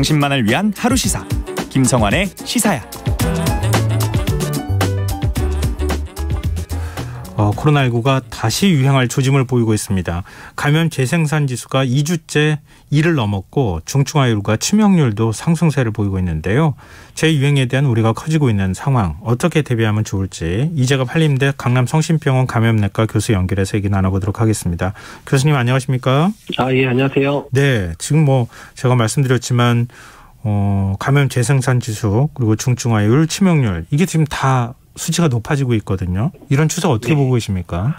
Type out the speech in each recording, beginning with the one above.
당신만을 위한 하루 시사 김성환의 시사야. 어, 코로나19가 다시 유행할 조짐을 보이고 있습니다. 감염 재생산 지수가 2주째 2를 넘었고 중증화율과 치명률도 상승세를 보이고 있는데요. 재유행에 대한 우려가 커지고 있는 상황 어떻게 대비하면 좋을지 이재갑 한림대 강남 성심병원 감염내과 교수 연결해서 얘기 나눠보도록 하겠습니다. 교수님 안녕하십니까? 아, 예, 안녕하세요. 네, 지금 뭐 제가 말씀드렸지만 어, 감염 재생산 지수 그리고 중증화율, 치명률 이게 지금 다 수치가 높아지고 있거든요. 이런 추세 어떻게 네. 보고 계십니까?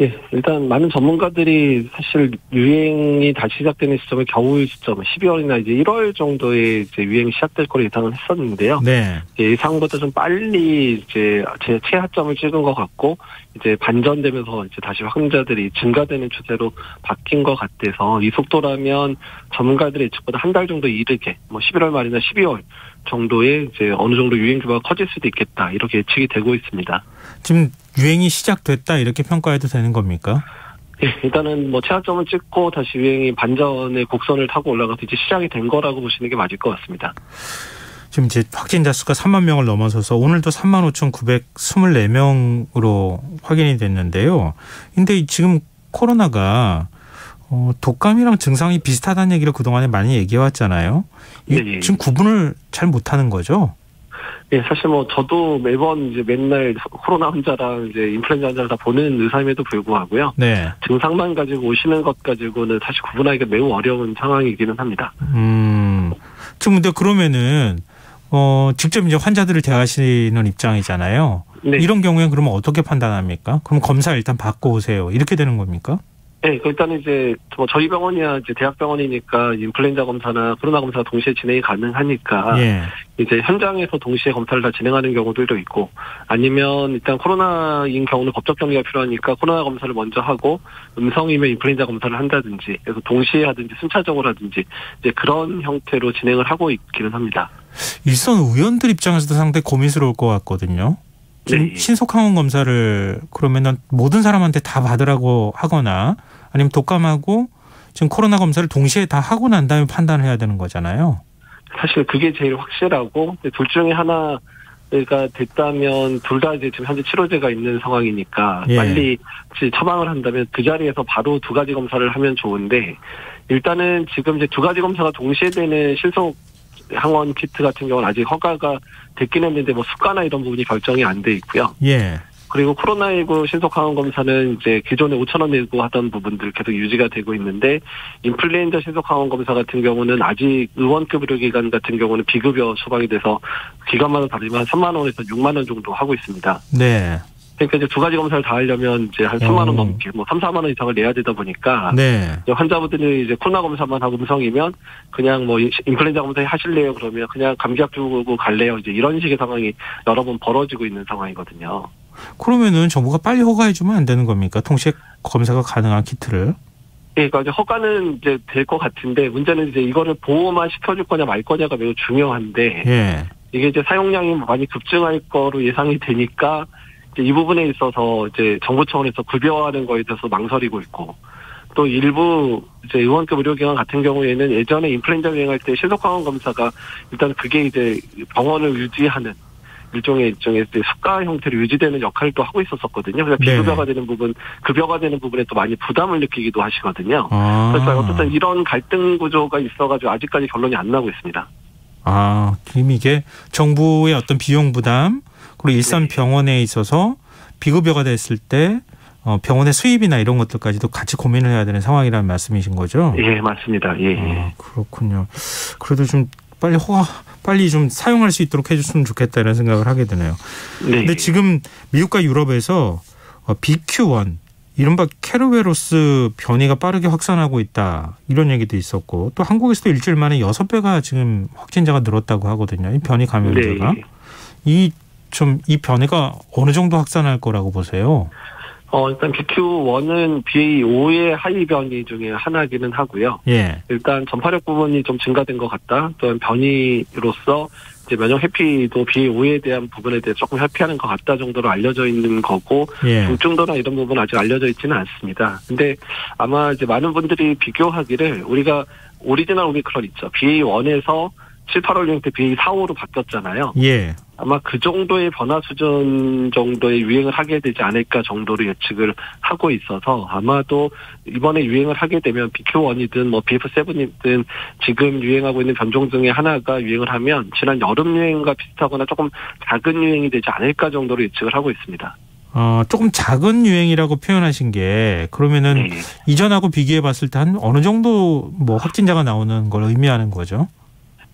예, 일단 많은 전문가들이 사실 유행이 다시 시작되는 시점은 겨울 시점, 12월이나 이제 1월 정도에 이제 유행이 시작될 거로 예상을 했었는데요. 네. 이제 예상보다 좀 빨리 이제 제 최하점을 찍은 것 같고 이제 반전되면서 이제 다시 확진자들이 증가되는 추세로 바뀐 것 같아서 이 속도라면 전문가들의 예측보다 한 달 정도 이르게 뭐 11월 말이나 12월 정도에 이제 어느 정도 유행 규모가 커질 수도 있겠다 이렇게 예측이 되고 있습니다. 지금 유행이 시작됐다 이렇게 평가해도 되는 겁니까? 예, 일단은 뭐 최하점을 찍고 다시 유행이 반전의 곡선을 타고 올라가서 이제 시작이 된 거라고 보시는 게 맞을 것 같습니다. 지금 이제 확진자 수가 3만 명을 넘어서서 오늘도 3만 5,924명으로 확인이 됐는데요. 근데 지금 코로나가 어, 독감이랑 증상이 비슷하다는 얘기를 그동안에 많이 얘기해 왔잖아요. 이- 네, 네. 지금 구분을 잘 못하는 거죠. 예, 사실 뭐 저도 매번 이제 맨날 코로나 환자랑 이제 인플루엔자 환자를 다 보는 의사임에도 불구하고요. 네. 증상만 가지고 오시는 것 가지고는 사실 구분하기가 매우 어려운 상황이기는 합니다. 음. 지금 근데 그러면은 어, 직접 이제 환자들을 대하시는 입장이잖아요. 네. 이런 경우에 그러면 어떻게 판단합니까? 그럼 검사 일단 받고 오세요. 이렇게 되는 겁니까? 네, 그 일단은 이제 뭐 저희 병원이야 이제 대학병원이니까 인플루엔자 검사나 코로나 검사가 동시에 진행이 가능하니까 예. 이제 현장에서 동시에 검사를 다 진행하는 경우들도 있고 아니면 일단 코로나인 경우는 법적 경리가 필요하니까 코로나 검사를 먼저 하고 음성이면 인플루엔자 검사를 한다든지 그래서 동시에 하든지 순차적으로 하든지 이제 그런 형태로 진행을 하고 있기는 합니다. 일선 의원들 입장에서도 상당히 고민스러울 것 같거든요. 네. 신속항원 검사를 그러면은 모든 사람한테 다 받으라고 하거나 아니면 독감하고 지금 코로나 검사를 동시에 다 하고 난 다음에 판단을 해야 되는 거잖아요. 사실 그게 제일 확실하고 둘 중에 하나가 됐다면 둘 다 이제 지금 현재 치료제가 있는 상황이니까 예. 빨리 처방을 한다면 그 자리에서 바로 두 가지 검사를 하면 좋은데 일단은 지금 이제 두 가지 검사가 동시에 되는 신속 항원 키트 같은 경우는 아직 허가가 됐긴 했는데 뭐 수가나 이런 부분이 결정이 안 돼 있고요. 예. 그리고 코로나19 신속항원 검사는 이제 기존에 5천 원 내고 하던 부분들 계속 유지가 되고 있는데 인플루엔자 신속항원 검사 같은 경우는 아직 의원급 의료기관 같은 경우는 비급여 처방이 돼서 기간마다 다르지만 3만 원에서 6만 원 정도 하고 있습니다. 네. 그러니까 이제 두 가지 검사를 다 하려면 이제 한 3만 원 음. 넘게 뭐 3, 4만 원 이상을 내야 되다 보니까 네. 환자분들이 이제 코로나 검사만 하고 음성이면 그냥 뭐 인- 인플루엔자 검사 하실래요? 그러면 그냥 감기약 주고 갈래요? 이제 이런 식의 상황이 여러 번 벌어지고 있는 상황이거든요. 그러면은 정부가 빨리 허가해 주면 안 되는 겁니까? 동시에 검사가 가능한 키트를. 예, 그러니까 이제 허가는 이제 될 것 같은데 문제는 이제 이거를 보호만 시켜줄 거냐 말 거냐가 매우 중요한데 예. 이게 이제 사용량이 많이 급증할 거로 예상이 되니까 이 부분에 있어서 이제 정부 차원에서 급여하는 거에 대해서 망설이고 있고 또 일부 이제 의원급 의료기관 같은 경우에는 예전에 인플루엔자 유행할 때 신속항원 검사가 일단 그게 이제 병원을 유지하는 일종의 일종의 수가 형태로 유지되는 역할을 또 하고 있었었거든요. 그래서 네. 비급여가 되는 부분, 급여가 되는 부분에 또 많이 부담을 느끼기도 하시거든요. 아. 그래서 어쨌든 이런 갈등 구조가 있어가지고 아직까지 결론이 안 나고 있습니다. 아, 지금 이게 정부의 어떤 비용 부담 그리고 일선 네. 병원에 있어서 비급여가 됐을 때 어, 병원의 수입이나 이런 것들까지도 같이 고민을 해야 되는 상황이라는 말씀이신 거죠? 예, 맞습니다. 예, 예. 아, 그렇군요. 그래도 좀 빨리 허가 빨리 좀 사용할 수 있도록 해줬으면 좋겠다 이런 생각을 하게 되네요. 네. 근데 지금 미국과 유럽에서 어, BQ1 이른바 캐르베로스 변이가 빠르게 확산하고 있다 이런 얘기도 있었고 또 한국에서도 일주일 만에 여섯 배가 지금 확진자가 늘었다고 하거든요. 이 변이 감염자가 네. 이 좀 이 변이가 어느 정도 확산할 거라고 보세요? 어, 일단 BQ1은 BA5의 하위 변이 중에 하나기는 하고요. 예, 일단 전파력 부분이 좀 증가된 것 같다. 또한 변이로서 이제 면역 회피도 BA5에 대한 부분에 대해 조금 회피하는 것 같다 정도로 알려져 있는 거고 예. 중증도나 이런 부분 은 아직 알려져 있지는 않습니다. 근데 아마 이제 많은 분들이 비교하기를 우리가 오리지널 오미크론 있죠. BA1에서 7, 8월 유행 때 BA4, 5로 바뀌었잖아요. 예. 아마 그 정도의 변화 수준 정도의 유행을 하게 되지 않을까 정도로 예측을 하고 있어서 아마도 이번에 유행을 하게 되면 BQ1이든 뭐 BF7이든 지금 유행하고 있는 변종 중에 하나가 유행을 하면 지난 여름 유행과 비슷하거나 조금 작은 유행이 되지 않을까 정도로 예측을 하고 있습니다. 어, 조금 작은 유행이라고 표현하신 게 그러면은 네. 이전하고 비교해 봤을 때 한 어느 정도 뭐 확진자가 나오는 걸 의미하는 거죠?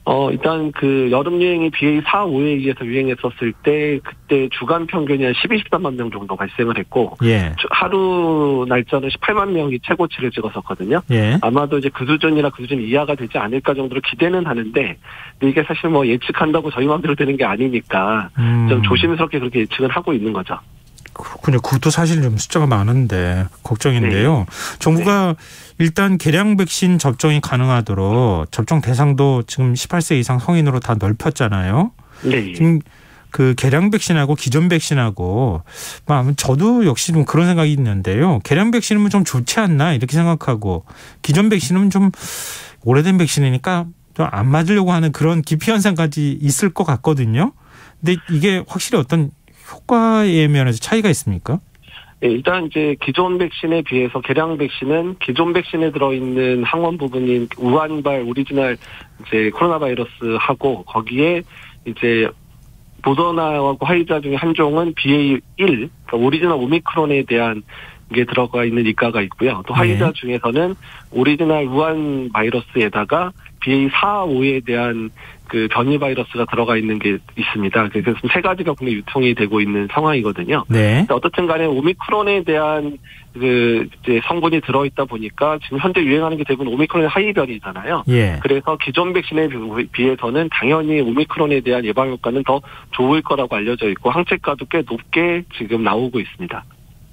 어, 일단 그 여름 유행이 BA 4, 5에 의해서 유행했었을 때 그때 주간 평균이 한 12, 13만 명 정도 발생을 했고 예. 주- 하루 날짜는 18만 명이 최고치를 찍었었거든요. 예. 아마도 이제 그 수준이나 그 수준 이하가 되지 않을까 정도로 기대는 하는데 이게 사실 뭐 예측한다고 저희 마음대로 되는 게 아니니까 음. 좀 조심스럽게 그렇게 예측을 하고 있는 거죠. 그렇군요. 그것도 사실 좀 숫자가 많은데 걱정인데요. 네. 정부가 일단 개량 백신 접종이 가능하도록 접종 대상도 지금 18세 이상 성인으로 다 넓혔잖아요. 네. 지금 그 개량 백신하고 기존 백신하고 뭐 저도 역시 좀 그런 생각이 있는데요. 개량 백신은 좀 좋지 않나 이렇게 생각하고 기존 백신은 좀 오래된 백신이니까 좀 안 맞으려고 하는 그런 기피 현상까지 있을 것 같거든요. 근데 이게 확실히 어떤 효과의 면에서 차이가 있습니까? 예, 일단 이제 기존 백신에 비해서 개량 백신은 기존 백신에 들어있는 항원 부분인 우한발 오리지널 이제 코로나 바이러스하고 거기에 이제 모더나하고 화이자 중에 한 종은 BA1, 그러니까 오리지널 오미크론에 대한 게 들어가 있는 이가가 있고요. 또 화이자 네. 중에서는 오리지널 우한 바이러스에다가 BA4, 5에 대한 그 변이 바이러스가 들어가 있는 게 있습니다. 그래서 세 가지가 국내 유통이 되고 있는 상황이거든요. 네. 어떻든 간에 오미크론에 대한 그 이제 성분이 들어있다 보니까 지금 현재 유행하는 게 대부분 오미크론의 하위 변이잖아요. 예. 그래서 기존 백신에 비- 비해서는 당연히 오미크론에 대한 예방 효과는 더 좋을 거라고 알려져 있고 항체가도 꽤 높게 지금 나오고 있습니다.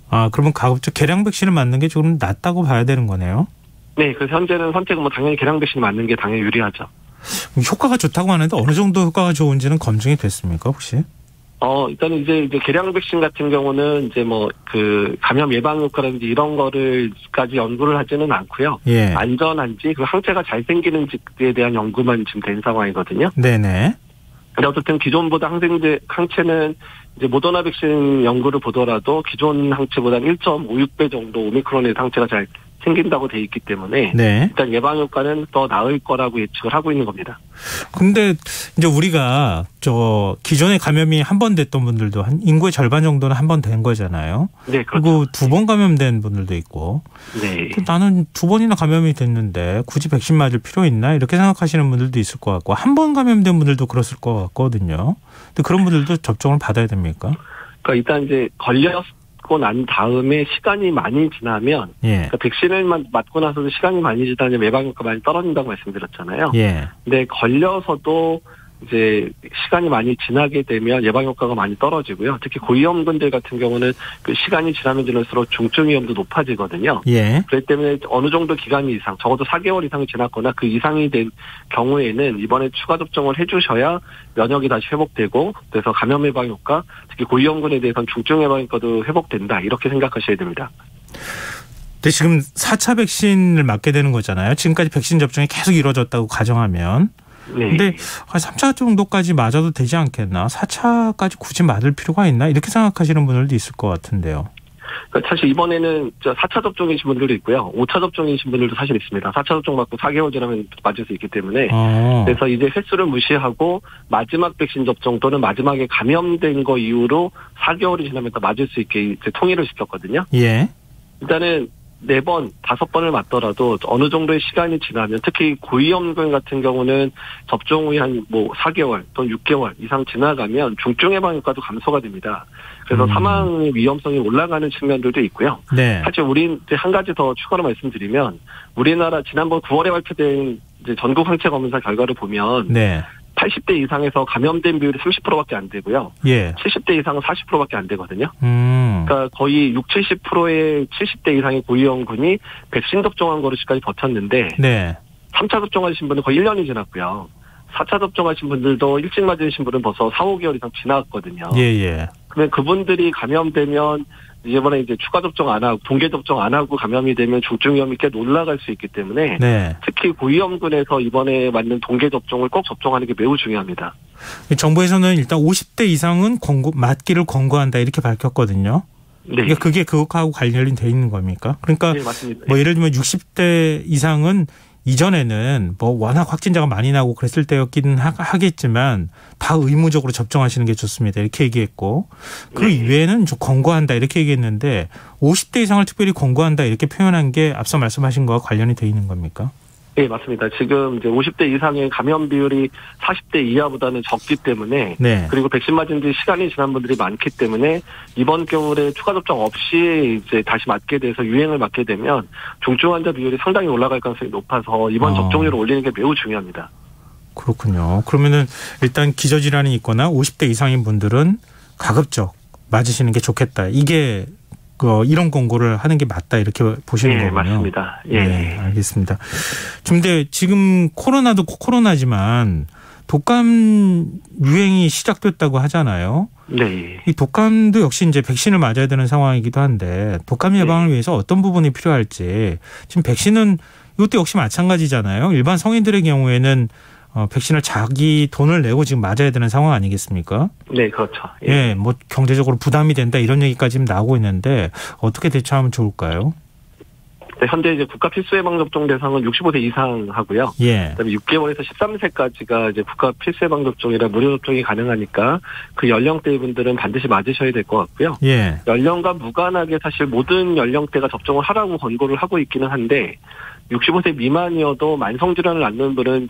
아, 그러면 가급적 개량 백신을 맞는 게 조금 낫다고 봐야 되는 거네요. 네, 그래서 현재는 선택은 뭐 당연히 개량 백신이 맞는 게 당연히 유리하죠. 효과가 좋다고 하는데 어느 정도 효과가 좋은지는 검증이 됐습니까, 혹시? 어, 일단은 이제, 이제 개량 백신 같은 경우는 이제 뭐 그 감염 예방 효과라든지 이런 거를까지 연구를 하지는 않고요. 예. 안전한지 그 항체가 잘 생기는지에 대한 연구만 지금 된 상황이거든요. 네네. 근데 어쨌든 기존보다 항생제 항체는 이제 모더나 백신 연구를 보더라도 기존 항체보다 1.56배 정도 오미크론의 항체가 잘 생긴다고 돼 있기 때문에 네. 일단 예방 효과는 더 나을 거라고 예측을 하고 있는 겁니다. 근데 이제 우리가 저 기존에 감염이 한 번 됐던 분들도 한 인구의 절반 정도는 한 번 된 거잖아요. 네, 그렇죠. 그리고 두 번 감염된 분들도 있고 네. 또 나는 두 번이나 감염이 됐는데 굳이 백신 맞을 필요 있나 이렇게 생각하시는 분들도 있을 것 같고 한 번 감염된 분들도 그랬을 것 같거든요. 근데 그런 분들도 접종을 받아야 됩니까? 그러니까 일단 이제 걸렸 고 난 다음에 시간이 많이 지나면 예. 그러니까 백신을 맞- 맞고 나서도 시간이 많이 지나면 예방 효과 많이 떨어진다고 말씀드렸잖아요. 예. 근데 걸려서도 이제 시간이 많이 지나게 되면 예방 효과가 많이 떨어지고요. 특히 고위험군들 같은 경우는 그 시간이 지나면 지날수록 중증 위험도 높아지거든요. 예. 그렇기 때문에 어느 정도 기간 이상, 적어도 4개월 이상이 지났거나 그 이상이 된 경우에는 이번에 추가 접종을 해주셔야 면역이 다시 회복되고 그래서 감염 예방 효과, 특히 고위험군에 대해서는 중증 예방 효과도 회복된다 이렇게 생각하셔야 됩니다. 근데 지금 4차 백신을 맞게 되는 거잖아요. 지금까지 백신 접종이 계속 이루어졌다고 가정하면 네. 근데 한 3차 정도까지 맞아도 되지 않겠나? 4차까지 굳이 맞을 필요가 있나? 이렇게 생각하시는 분들도 있을 것 같은데요. 그러니까 사실 이번에는 저 4차 접종이신 분들도 있고요. 5차 접종이신 분들도 사실 있습니다. 4차 접종 맞고 4개월 지나면 맞을 수 있기 때문에. 어. 그래서 이제 횟수를 무시하고 마지막 백신 접종 또는 마지막에 감염된 거 이후로 4개월이 지나면 또 맞을 수 있게 이제 통일을 시켰거든요. 예. 일단은 네 번, 다섯 번을 맞더라도 어느 정도의 시간이 지나면 특히 고위험군 같은 경우는 접종 후에 한 뭐 4개월 또는 6개월 이상 지나가면 중증 예방 효과도 감소가 됩니다. 그래서 음. 사망의 위험성이 올라가는 측면들도 있고요. 네. 사실 우리 한 가지 더 추가로 말씀드리면 우리나라 지난번 9월에 발표된 이제 전국 항체 검사 결과를 보면 네. 80대 이상에서 감염된 비율이 30%밖에 안 되고요. 예. 70대 이상은 40%밖에 안 되거든요. 음. 그러니까 거의 6, 70%의 70대 이상의 고위험군이 백신 접종한 거로 지금까지 버텼는데 네. 3차 접종하신 분은 거의 1년이 지났고요. 4차 접종하신 분들도 일찍 맞으신 분은 벌써 4, 5개월 이상 지났거든요. 예, 예. 그러면 그분들이 감염되면 이번에 이제 추가 접종 안 하고 동계 접종 안 하고 감염이 되면 중증 위험이 꽤 올라갈 수 있기 때문에 네. 특히 고위험군에서 이번에 맞는 동계 접종을 꼭 접종하는 게 매우 중요합니다. 정부에서는 일단 50대 이상은 권고, 맞기를 권고한다 이렇게 밝혔거든요. 네, 그러니까 그게 그것하고 관련이 돼 있는 겁니까? 그러니까 네. 뭐 예를 들면 60대 이상은 이전에는 뭐 워낙 확진자가 많이 나고 그랬을 때였기는 하, 겠지만 다 의무적으로 접종하시는 게 좋습니다. 이렇게 얘기했고 그 네. 이외에는 좀 권고한다 이렇게 얘기했는데 50대 이상을 특별히 권고한다 이렇게 표현한 게 앞서 말씀하신 거와 관련이 돼 있는 겁니까? 네, 맞습니다. 지금 이제 50대 이상의 감염 비율이 40대 이하보다는 적기 때문에 네. 그리고 백신 맞은 지 시간이 지난 분들이 많기 때문에 이번 겨울에 추가 접종 없이 이제 다시 맞게 돼서 유행을 맞게 되면 중증 환자 비율이 상당히 올라갈 가능성이 높아서 이번 어. 접종률을 올리는 게 매우 중요합니다. 그렇군요. 그러면은 일단 기저질환이 있거나 50대 이상인 분들은 가급적 맞으시는 게 좋겠다. 이게 그 이런 권고를 하는 게 맞다 이렇게 보시는 네, 거군요. 맞습니다. 예. 네, 알겠습니다. 좀 근데 지금 코로나도 코로나지만 독감 유행이 시작됐다고 하잖아요. 네. 이 독감도 역시 이제 백신을 맞아야 되는 상황이기도 한데 독감 예방을 네. 위해서 어떤 부분이 필요할지 지금 백신은 이것도 역시 마찬가지잖아요. 일반 성인들의 경우에는 어, 백신을 자기 돈을 내고 지금 맞아야 되는 상황 아니겠습니까? 네, 그렇죠. 예, 뭐 경제적으로 부담이 된다 이런 얘기까지 지금 나오고 있는데 어떻게 대처하면 좋을까요? 네, 현재 이제 국가 필수 예방 접종 대상은 65세 이상 하고요. 예, 그다음에 6개월에서 13세까지가 이제 국가 필수 예방 접종이라 무료 접종이 가능하니까 그 연령대 분들은 반드시 맞으셔야 될 것 같고요. 예, 연령과 무관하게 사실 모든 연령대가 접종을 하라고 권고를 하고 있기는 한데 65세 미만이어도 만성 질환을 앓는 분은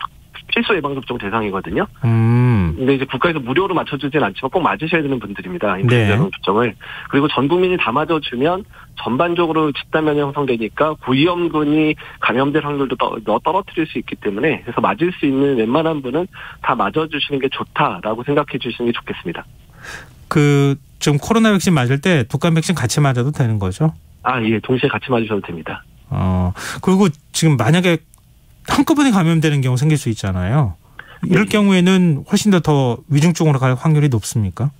필수 예방 접종 대상이거든요. 음, 근데 이제 국가에서 무료로 맞춰주진 않지만 꼭 맞으셔야 되는 분들입니다. 네. 인플루엔자 예방 접종을 그리고 전 국민이 다 맞아주면 전반적으로 집단면이 형성되니까 고위험군이 감염될 확률도 떠, 더 떨어뜨릴 수 있기 때문에 그래서 맞을 수 있는 웬만한 분은 다 맞아주시는 게 좋다라고 생각해 주시는 게 좋겠습니다. 그 지금 코로나 백신 맞을 때 독감 백신 같이 맞아도 되는 거죠? 아, 예, 동시에 같이 맞으셔도 됩니다. 어, 그리고 지금 만약에 한꺼번에 감염되는 경우 생길 수 있잖아요. 이럴 네. 경우에는 훨씬 더 더 위중증으로 갈 확률이 높습니까?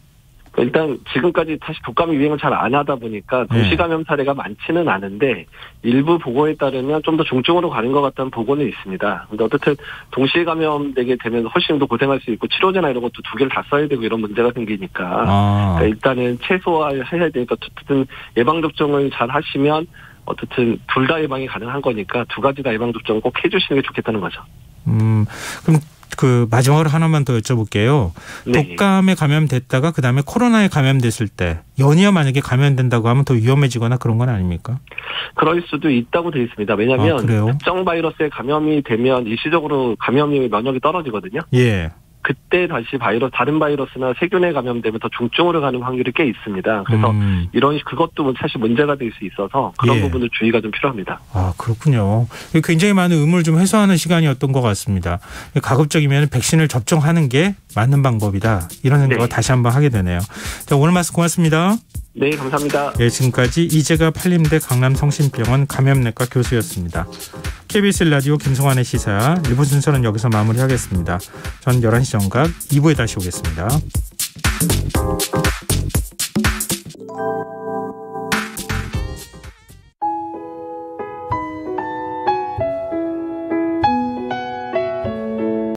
일단 지금까지 사실 독감 유행을 잘 안 하다 보니까 네. 동시 감염 사례가 많지는 않은데 일부 보고에 따르면 좀 더 중증으로 가는 것 같다는 보고는 있습니다. 근데 어쨌든 동시 감염되게 되면 훨씬 더 고생할 수 있고 치료제나 이런 것도 두 개를 다 써야 되고 이런 문제가 생기니까 아, 그러니까 일단은 최소화해야 되니까 어쨌든 예방 접종을 잘 하시면 어쨌든 둘 다 예방이 가능한 거니까 두 가지 다 예방 접종을 꼭 해주시는 게 좋겠다는 거죠. 음, 그럼 그 마지막으로 하나만 더 여쭤볼게요. 네. 독감에 감염됐다가 그 다음에 코로나에 감염됐을 때 연이어 만약에 감염된다고 하면 더 위험해지거나 그런 건 아닙니까? 그럴 수도 있다고 되어 있습니다. 왜냐하면 아? 특정 바이러스에 감염이 되면 일시적으로 감염이 면역이 떨어지거든요. 예. 그때 다시 바이러스 다른 바이러스나 세균에 감염되면 더 중증으로 가는 확률이 꽤 있습니다. 그래서 음, 이런 그것도 사실 문제가 될 수 있어서 그런 예. 부분을 주의가 좀 필요합니다. 아 그렇군요. 굉장히 많은 의문을 좀 해소하는 시간이었던 것 같습니다. 가급적이면 백신을 접종하는 게 맞는 방법이다. 이런 생각을 네. 다시 한번 하게 되네요. 자, 오늘 말씀 고맙습니다. 네, 감사합니다. 예, 지금까지 이재가 팔림대 강남성심병원 감염내과 교수였습니다. KBS 라디오 김성환의 시사 1부 순서는 여기서 마무리하겠습니다. 전 11시 정각 2부에 다시 오겠습니다.